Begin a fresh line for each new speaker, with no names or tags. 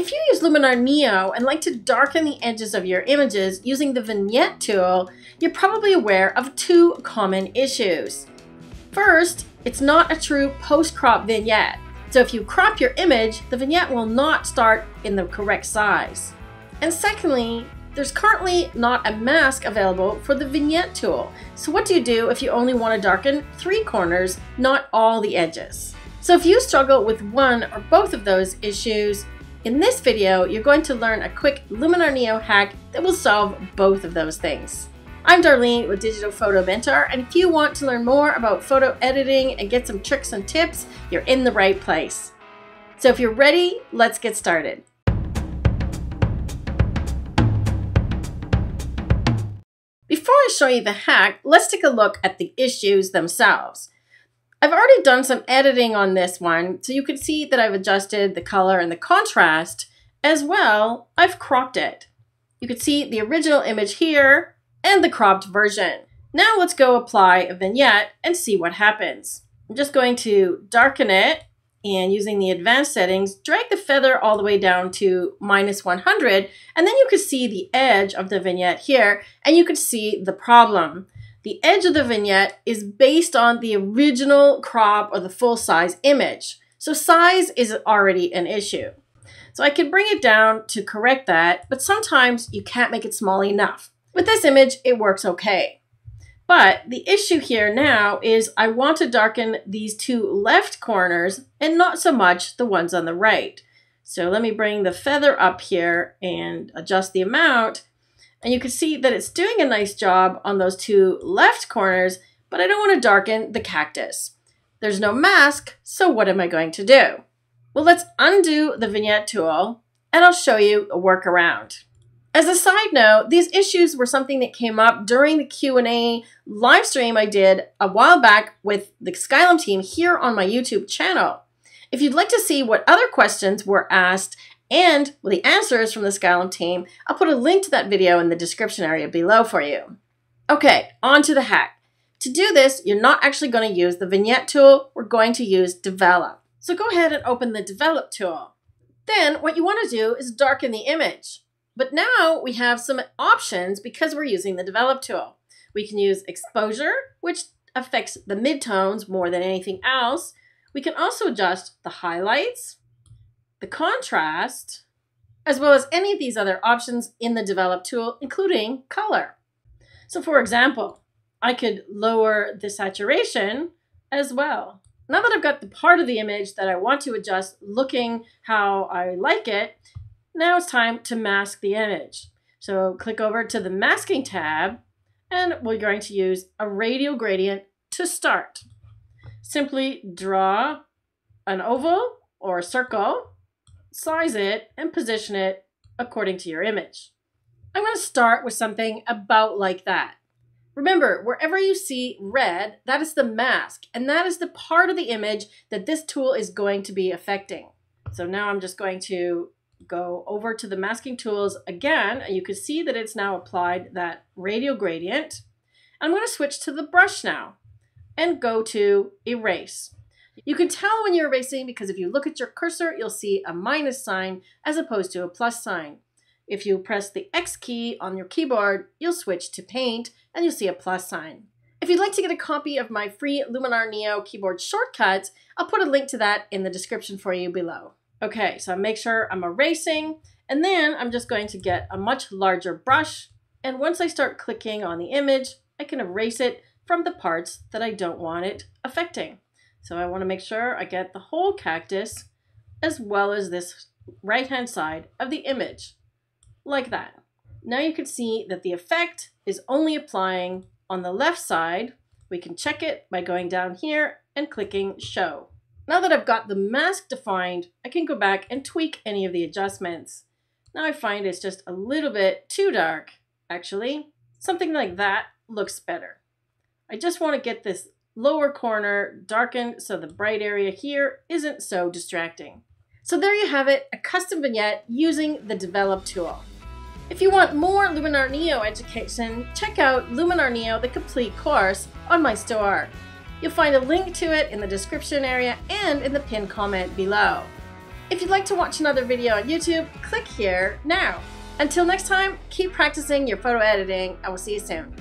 If you use Luminar Neo and like to darken the edges of your images using the vignette tool, you're probably aware of two common issues. First, it's not a true post-crop vignette. So if you crop your image, the vignette will not start in the correct size. And secondly, there's currently not a mask available for the vignette tool. So what do you do if you only want to darken three corners, not all the edges? So if you struggle with one or both of those issues, in this video, you're going to learn a quick Luminar Neo hack that will solve both of those things. I'm Darlene with Digital Photo Mentor, and if you want to learn more about photo editing and get some tricks and tips, you're in the right place. So if you're ready, let's get started. Before I show you the hack, let's take a look at the issues themselves. I've already done some editing on this one, so you can see that I've adjusted the color and the contrast. As well, I've cropped it. You can see the original image here and the cropped version. Now let's go apply a vignette and see what happens. I'm just going to darken it and using the advanced settings, drag the feather all the way down to minus 100, and then you can see the edge of the vignette here, and you can see the problem. The edge of the vignette is based on the original crop or the full size image. So size is already an issue. So I can bring it down to correct that, but sometimes you can't make it small enough. With this image, it works okay. But the issue here now is I want to darken these two left corners and not so much the ones on the right. So let me bring the feather up here and adjust the amount. And you can see that it's doing a nice job on those two left corners, but I don't want to darken the cactus. There's no mask, so what am I going to do? Well, let's undo the vignette tool and I'll show you a workaround. As a side note, these issues were something that came up during the Q&A live stream I did a while back with the Skylum team here on my YouTube channel. If you'd like to see what other questions were asked and the answers from the Skylum team, I'll put a link to that video in the description area below for you. Okay, on to the hack. To do this, you're not actually going to use the vignette tool, we're going to use develop. So go ahead and open the develop tool. Then what you want to do is darken the image. But now we have some options because we're using the develop tool. We can use exposure, which affects the midtones more than anything else. We can also adjust the highlights, the contrast, as well as any of these other options in the develop tool, including color. So for example, I could lower the saturation as well. Now that I've got the part of the image that I want to adjust looking how I like it, now it's time to mask the image. So click over to the masking tab and we're going to use a radial gradient to start. Simply draw an oval or a circle size it, and position it according to your image. I'm going to start with something about like that. Remember, wherever you see red, that is the mask, and that is the part of the image that this tool is going to be affecting. So now I'm just going to go over to the masking tools again, and you can see that it's now applied that radial gradient. I'm going to switch to the brush now and go to erase. You can tell when you're erasing because if you look at your cursor, you'll see a minus sign as opposed to a plus sign. If you press the X key on your keyboard, you'll switch to paint and you'll see a plus sign. If you'd like to get a copy of my free Luminar Neo keyboard shortcuts, I'll put a link to that in the description for you below. Okay, so I make sure I'm erasing, and then I'm just going to get a much larger brush, and once I start clicking on the image, I can erase it from the parts that I don't want it affecting. So I want to make sure I get the whole cactus as well as this right hand side of the image, like that. Now you can see that the effect is only applying on the left side. We can check it by going down here and clicking show. Now that I've got the mask defined, I can go back and tweak any of the adjustments. Now I find it's just a little bit too dark, actually. Something like that looks better. I just want to get this lower corner darkened so the bright area here isn't so distracting. So there you have it, a custom vignette using the Develop tool. If you want more Luminar Neo education, check out Luminar Neo the complete course on my store. You'll find a link to it in the description area and in the pinned comment below. If you'd like to watch another video on YouTube, click here now. Until next time, keep practicing your photo editing. I will see you soon.